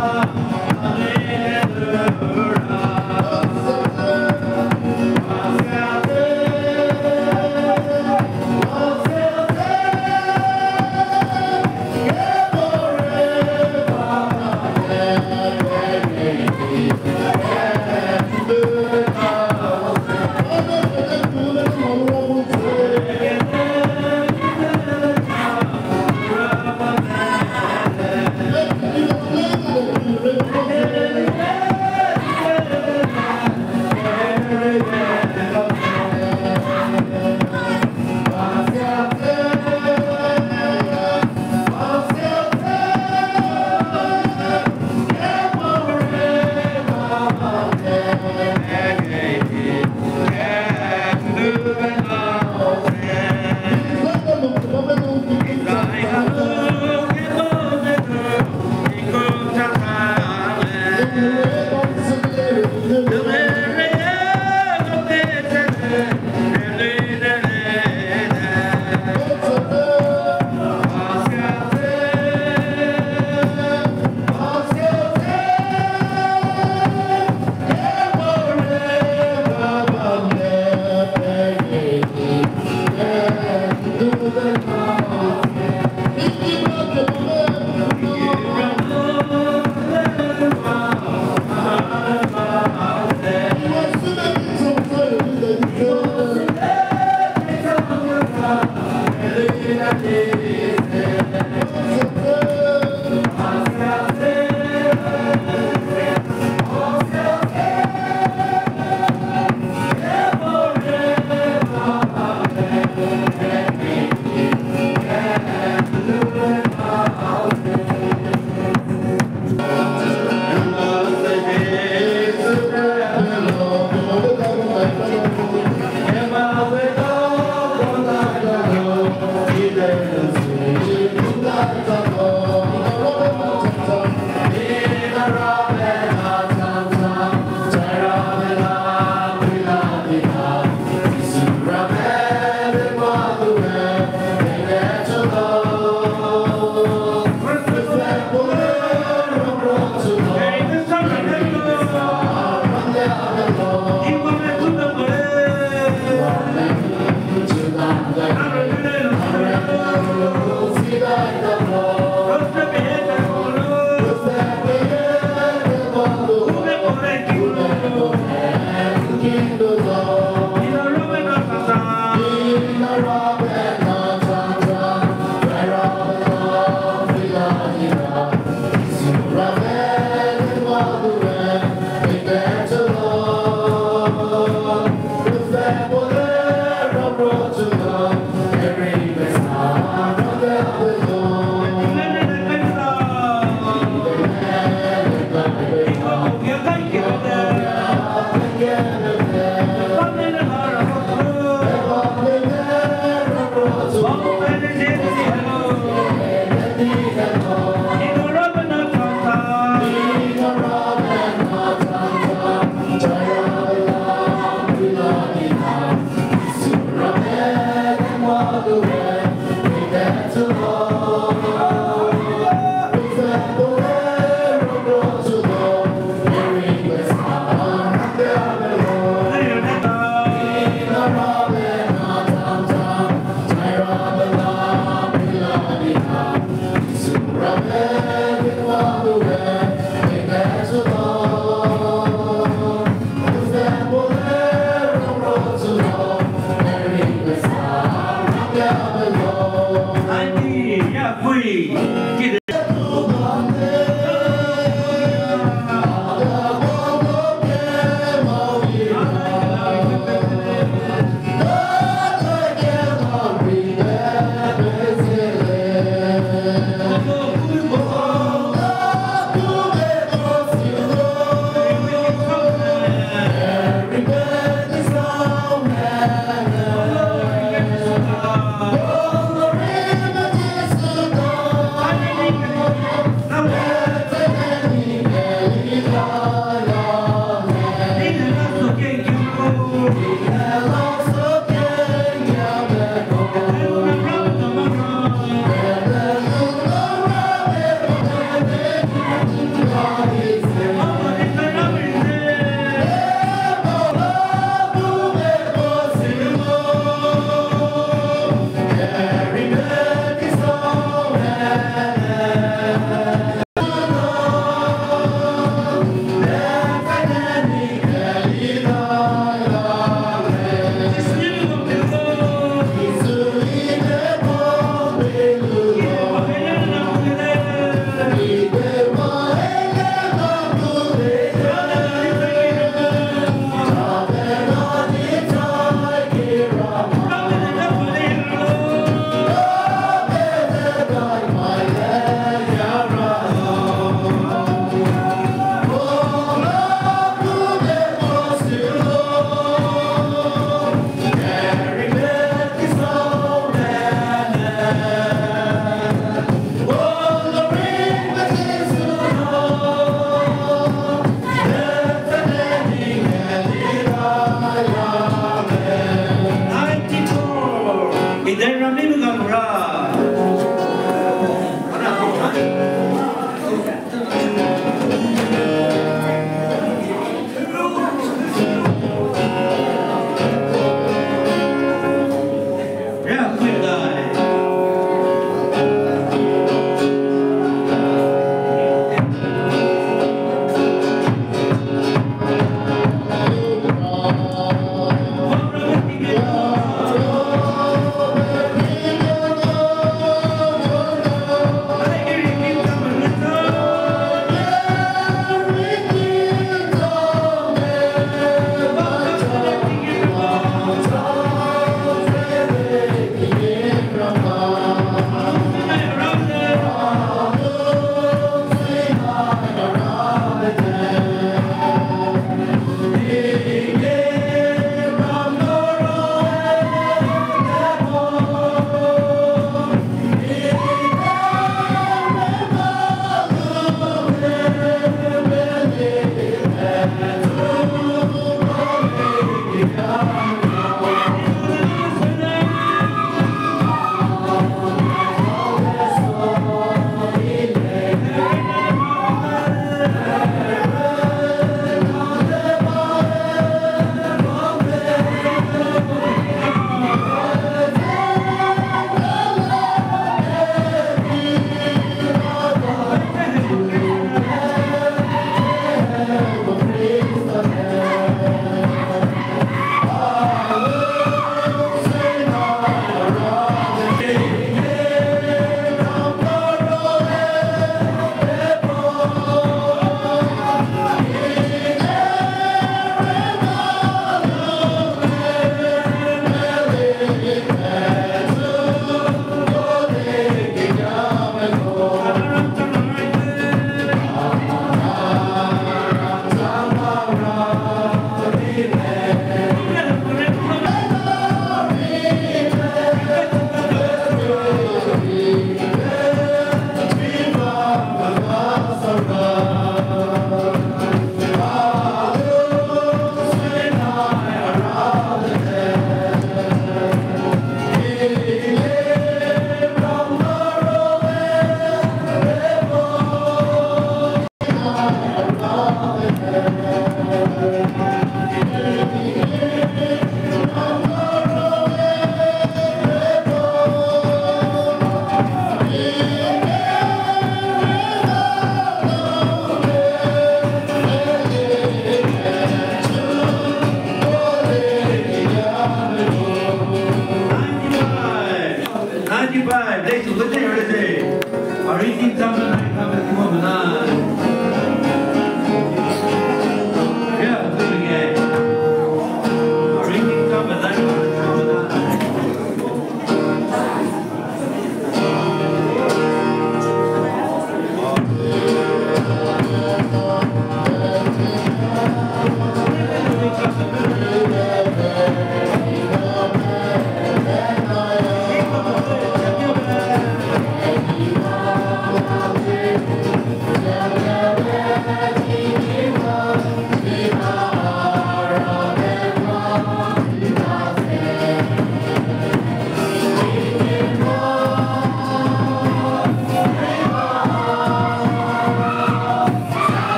Thank Sarah.